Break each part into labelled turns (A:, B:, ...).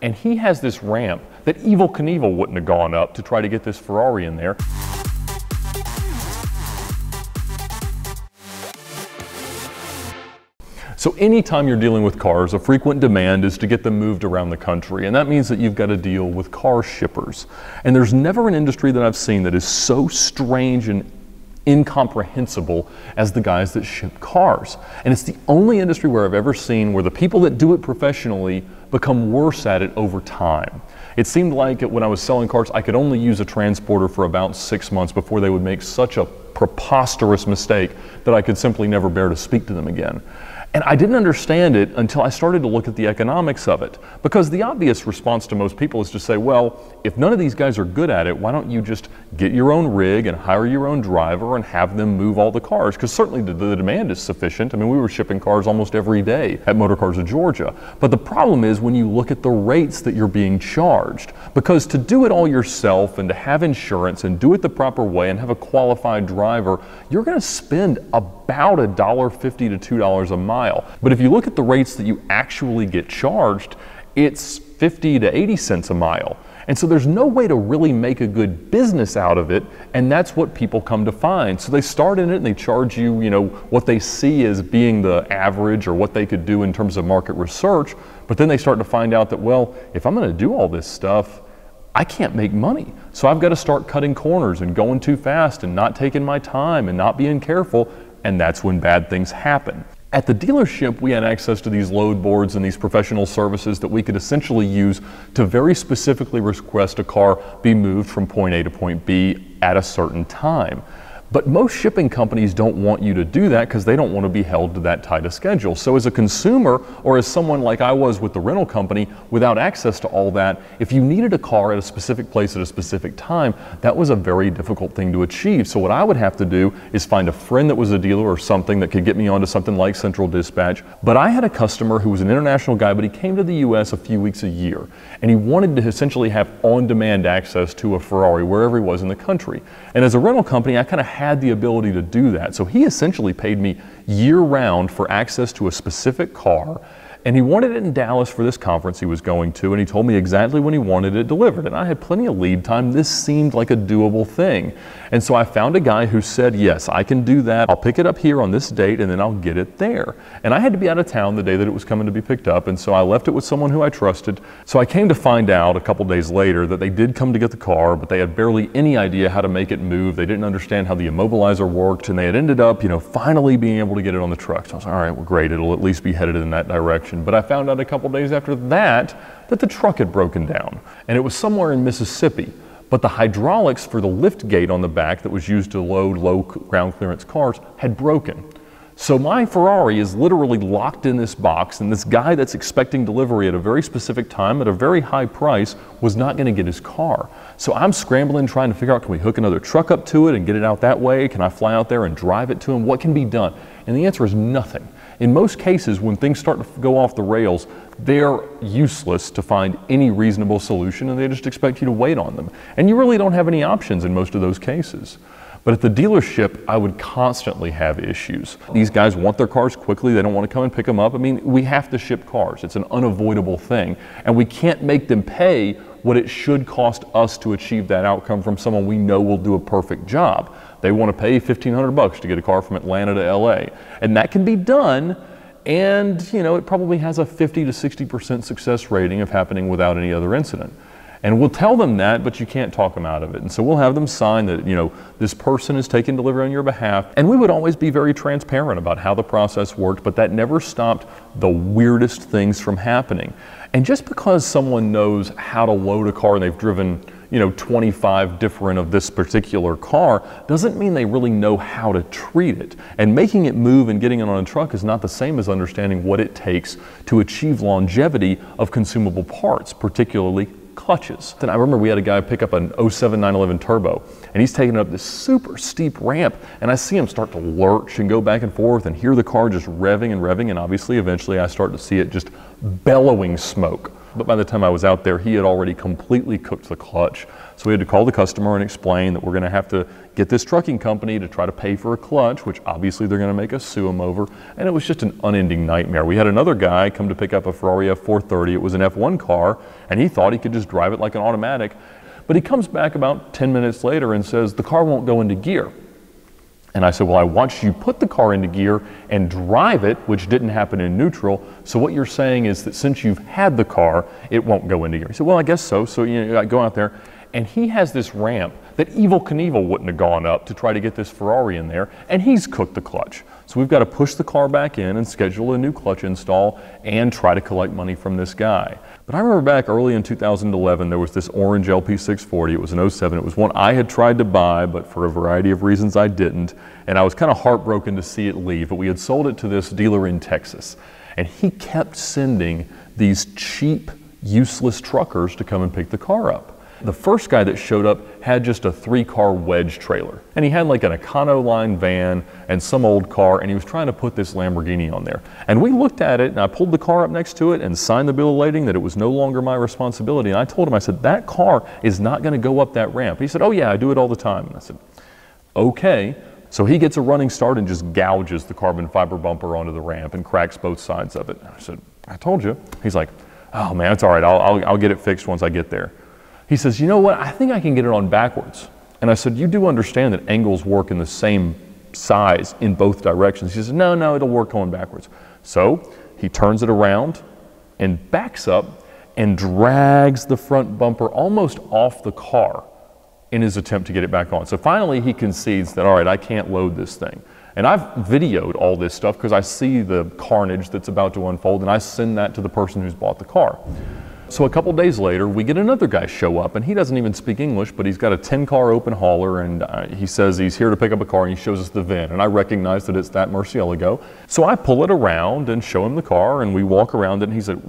A: and he has this ramp that Evel Knievel wouldn't have gone up to try to get this Ferrari in there. So anytime you're dealing with cars, a frequent demand is to get them moved around the country. And that means that you've got to deal with car shippers. And there's never an industry that I've seen that is so strange and incomprehensible as the guys that ship cars. And it's the only industry where I've ever seen where the people that do it professionally become worse at it over time. It seemed like when I was selling cars, I could only use a transporter for about six months before they would make such a preposterous mistake that I could simply never bear to speak to them again. And I didn't understand it until I started to look at the economics of it. Because the obvious response to most people is to say, well, if none of these guys are good at it, why don't you just get your own rig and hire your own driver and have them move all the cars? Because certainly the, the, demand is sufficient. I mean, we were shipping cars almost every day at Motor Cars of Georgia. But the problem is when you look at the rates that you're being charged. Because to do it all yourself and to have insurance and do it the proper way and have a qualified driver, you're going to spend about $1.50 to $2 a mile. But if you look at the rates that you actually get charged, it's 50 to 80 cents a mile. And so there's no way to really make a good business out of it, and that's what people come to find. So they start in it and they charge you, you know, what they see as being the average or what they could do in terms of market research, but then they start to find out that, well, if I'm going to do all this stuff, I can't make money. So I've got to start cutting corners and going too fast and not taking my time and not being careful, and that's when bad things happen. At the dealership, we had access to these load boards and these professional services that we could essentially use to very specifically request a car be moved from point A to point B at a certain time. But most shipping companies don't want you to do that because they don't want to be held to that tight a schedule. So, as a consumer or as someone like I was with the rental company without access to all that, if you needed a car at a specific place at a specific time, that was a very difficult thing to achieve. So, what I would have to do is find a friend that was a dealer or something that could get me onto something like Central Dispatch. But I had a customer who was an international guy, but he came to the US a few weeks a year and he wanted to essentially have on demand access to a Ferrari wherever he was in the country. And as a rental company, I kind of had the ability to do that. So he essentially paid me year round for access to a specific car and he wanted it in Dallas for this conference he was going to, and he told me exactly when he wanted it delivered. And I had plenty of lead time. This seemed like a doable thing. And so I found a guy who said, Yes, I can do that. I'll pick it up here on this date and then I'll get it there. And I had to be out of town the day that it was coming to be picked up, and so I left it with someone who I trusted. So I came to find out a couple days later that they did come to get the car, but they had barely any idea how to make it move. They didn't understand how the immobilizer worked, and they had ended up, you know, finally being able to get it on the truck. So I was like, All right, well, great. It'll at least be headed in that But I found out a couple days after that that the truck had broken down, and it was somewhere in Mississippi. But the hydraulics for the lift gate on the back that was used to load low ground clearance cars had broken. So my Ferrari is literally locked in this box, and this guy that's expecting delivery at a very specific time at a very high price was not going to get his car. So I'm scrambling trying to figure out can we hook another truck up to it and get it out that way? Can I fly out there and drive it to him? What can be done? And the answer is nothing. In most cases, when things start to go off the rails, they're useless to find any reasonable solution and they just expect you to wait on them. And you really don't have any options in most of those cases. But at the dealership, I would constantly have issues. These guys want their cars quickly. They don't want to come and pick them up. I mean, we have to ship cars. It's an unavoidable thing. And we can't make them pay what it should cost us to achieve that outcome from someone we know will do a perfect job. They want to pay 1500 bucks to get a car from Atlanta to LA. And that can be done and you know it probably has a 50 to 60% success rating of happening without any other incident. And we'll tell them that, but you can't talk them out of it. And so we'll have them sign that, you know, this person is taking delivery on your behalf. And we would always be very transparent about how the process worked, but that never stopped the weirdest things from happening. And just because someone knows how to load a car and they've driven, you know, 25 different of this particular car doesn't mean they really know how to treat it. And making it move and getting it on a truck is not the same as understanding what it takes to achieve longevity of consumable parts, particularly clutches. And I remember we had a guy pick up an 07 911 Turbo, and he's taking up this super steep ramp, and I see him start to lurch and go back and forth and hear the car just revving and revving, and obviously eventually I start to see it just bellowing smoke but by the time I was out there, he had already completely cooked the clutch. So we had to call the customer and explain that we're going to have to get this trucking company to try to pay for a clutch, which obviously they're going to make us sue them over. And it was just an unending nightmare. We had another guy come to pick up a Ferrari F430. It was an F1 car, and he thought he could just drive it like an automatic. But he comes back about 10 minutes later and says, the car won't go into gear. And I said, Well, I watched you put the car into gear and drive it, which didn't happen in neutral. So what you're saying is that since you've had the car, it won't go into gear. He said, Well, I guess so. So you know, I go out there, and he has this ramp that Evel Knievel wouldn't have gone up to try to get this Ferrari in there, and he's cooked the clutch. So we've got to push the car back in and schedule a new clutch install and try to collect money from this guy. But I remember back early in 2011, there was this orange LP640. It was an 07. It was one I had tried to buy, but for a variety of reasons I didn't. And I was kind of heartbroken to see it leave. But we had sold it to this dealer in Texas. And he kept sending these cheap, useless truckers to come and pick the car up. The first guy that showed up had just a three car wedge trailer. And he had like an Econoline van and some old car, and he was trying to put this Lamborghini on there. And we looked at it, and I pulled the car up next to it and signed the bill of lading that it was no longer my responsibility. And I told him, I said, that car is not going to go up that ramp. He said, Oh, yeah, I do it all the time. And I said, Okay. So he gets a running start and just gouges the carbon fiber bumper onto the ramp and cracks both sides of it. I said, I told you. He's like, Oh man, it's all right. I'll, I'll, I'll get it fixed once I get there. He says, You know what? I think I can get it on backwards. And I said, You do understand that angles work in the same size in both directions. He says, No, no, it'll work going backwards. So he turns it around and backs up and drags the front bumper almost off the car in his attempt to get it back on. So finally he concedes that, all right, I can't load this thing. And I've videoed all this stuff because I see the carnage that's about to unfold and I send that to the person who's bought the car. So a couple days later, we get another guy show up, and he doesn't even speak English, but he's got a 10 car open hauler, and uh, he says he's here to pick up a car, and he shows us the VIN. And I recognize that it's that Murcielago. So I pull it around and show him the car, and we walk around and he said,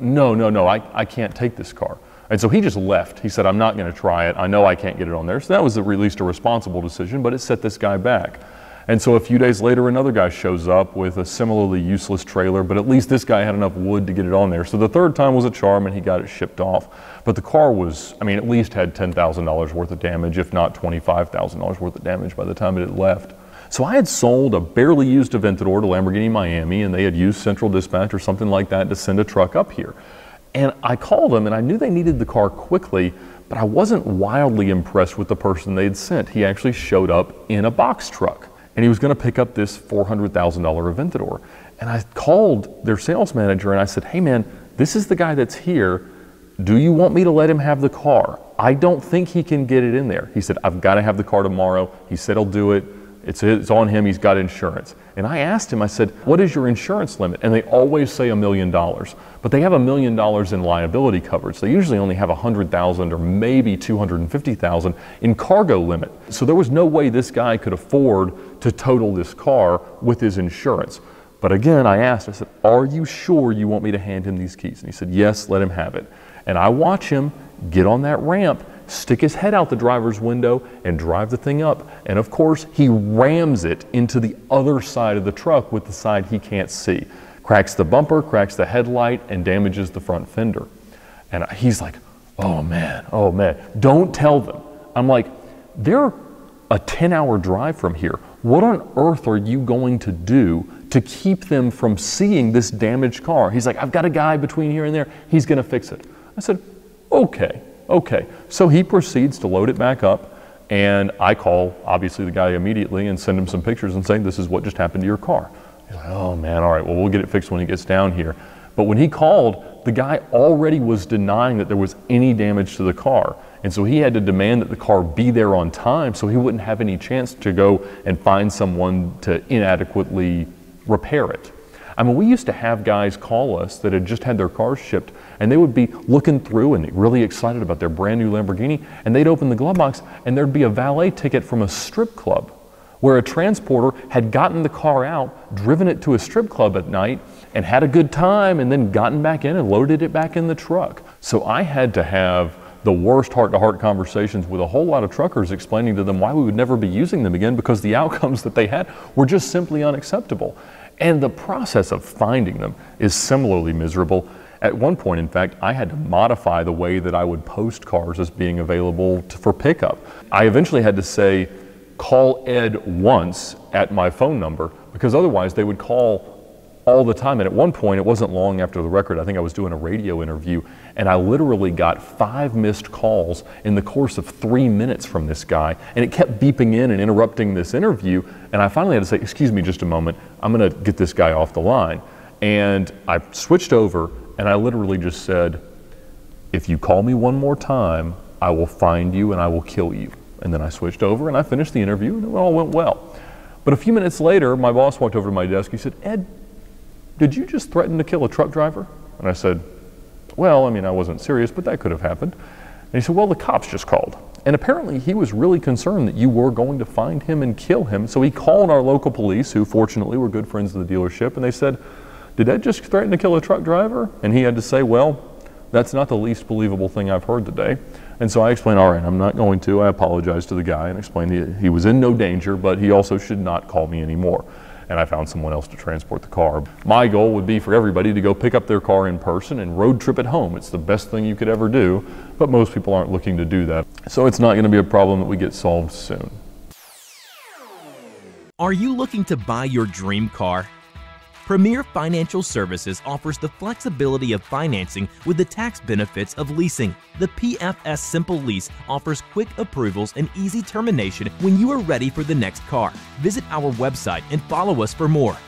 A: No, no, no, I, I can't take this car. And so he just left. He said, I'm not going to try it. I know I can't get it on there. So that was at least a responsible decision, but it set this guy back. And so a few days later, another guy shows up with a similarly useless trailer, but at least this guy had enough wood to get it on there. So the third time was a charm and he got it shipped off. But the car was, I mean, at least had $10,000 worth of damage, if not $25,000 worth of damage by the time it had left. So I had sold a barely used Aventador to Lamborghini Miami, and they had used Central Dispatch or something like that to send a truck up here. And I called them, and I knew they needed the car quickly, but I wasn't wildly impressed with the person they'd sent. He actually showed up in a box truck and he was going to pick up this $400,000 Aventador. And I called their sales manager and I said, hey man, this is the guy that's here. Do you want me to let him have the car? I don't think he can get it in there. He said, I've got to have the car tomorrow. He said he'll do it. It's, it's on him. He's got insurance. And I asked him, I said, what is your insurance limit? And they always say a million dollars, but they have a million dollars in liability coverage. They usually only have a hundred thousand or maybe 250,000 in cargo limit. So there was no way this guy could afford to total this car with his insurance. But again, I asked, I said, are you sure you want me to hand him these keys? And he said, yes, let him have it. And I watch him get on that ramp stick his head out the driver's window and drive the thing up. And of course, he rams it into the other side of the truck with the side he can't see. Cracks the bumper, cracks the headlight, and damages the front fender. And he's like, oh man, oh man, don't tell them. I'm like, they're a 10 hour drive from here. What on earth are you going to do to keep them from seeing this damaged car? He's like, I've got a guy between here and there. He's going to fix it. I said, okay. Okay, so he proceeds to load it back up, and I call obviously the guy immediately and send him some pictures and say, This is what just happened to your car. He's like, Oh man, all right, well, we'll get it fixed when he gets down here. But when he called, the guy already was denying that there was any damage to the car. And so he had to demand that the car be there on time so he wouldn't have any chance to go and find someone to inadequately repair it. I mean, we used to have guys call us that had just had their cars shipped, and they would be looking through and really excited about their brand new Lamborghini, and they'd open the glove box, and there'd be a valet ticket from a strip club where a transporter had gotten the car out, driven it to a strip club at night, and had a good time, and then gotten back in and loaded it back in the truck. So I had to have the worst heart to heart conversations with a whole lot of truckers explaining to them why we would never be using them again because the outcomes that they had were just simply unacceptable. And the process of finding them is similarly miserable. At one point, in fact, I had to modify the way that I would post cars as being available to, for pickup. I eventually had to say, call Ed once at my phone number because otherwise they would call all the time. And at one point, it wasn't long after the record, I think I was doing a radio interview, and I literally got five missed calls in the course of three minutes from this guy. And it kept beeping in and interrupting this interview. And I finally had to say, Excuse me just a moment, I'm going to get this guy off the line. And I switched over and I literally just said, If you call me one more time, I will find you and I will kill you. And then I switched over and I finished the interview and it all went well. But a few minutes later, my boss walked over to my desk. He said, Ed, did you just threaten to kill a truck driver? And I said, Well, I mean, I wasn't serious, but that could have happened. And he said, Well, the cops just called. And apparently, he was really concerned that you were going to find him and kill him. So he called our local police, who fortunately were good friends of the dealership, and they said, Did Ed just threaten to kill a truck driver? And he had to say, Well, that's not the least believable thing I've heard today. And so I explained, All right, I'm not going to. I apologized to the guy and explained he, he was in no danger, but he also should not call me anymore and I found someone else to transport the car. My goal would be for everybody to go pick up their car in person and road trip it home. It's the best thing you could ever do, but most people aren't looking to do that. So it's not going to be a problem that we get solved soon.
B: Are you looking to buy your dream car? Premier Financial Services offers the flexibility of financing with the tax benefits of leasing. The PFS Simple Lease offers quick approvals and easy termination when you are ready for the next car. Visit our website and follow us for more.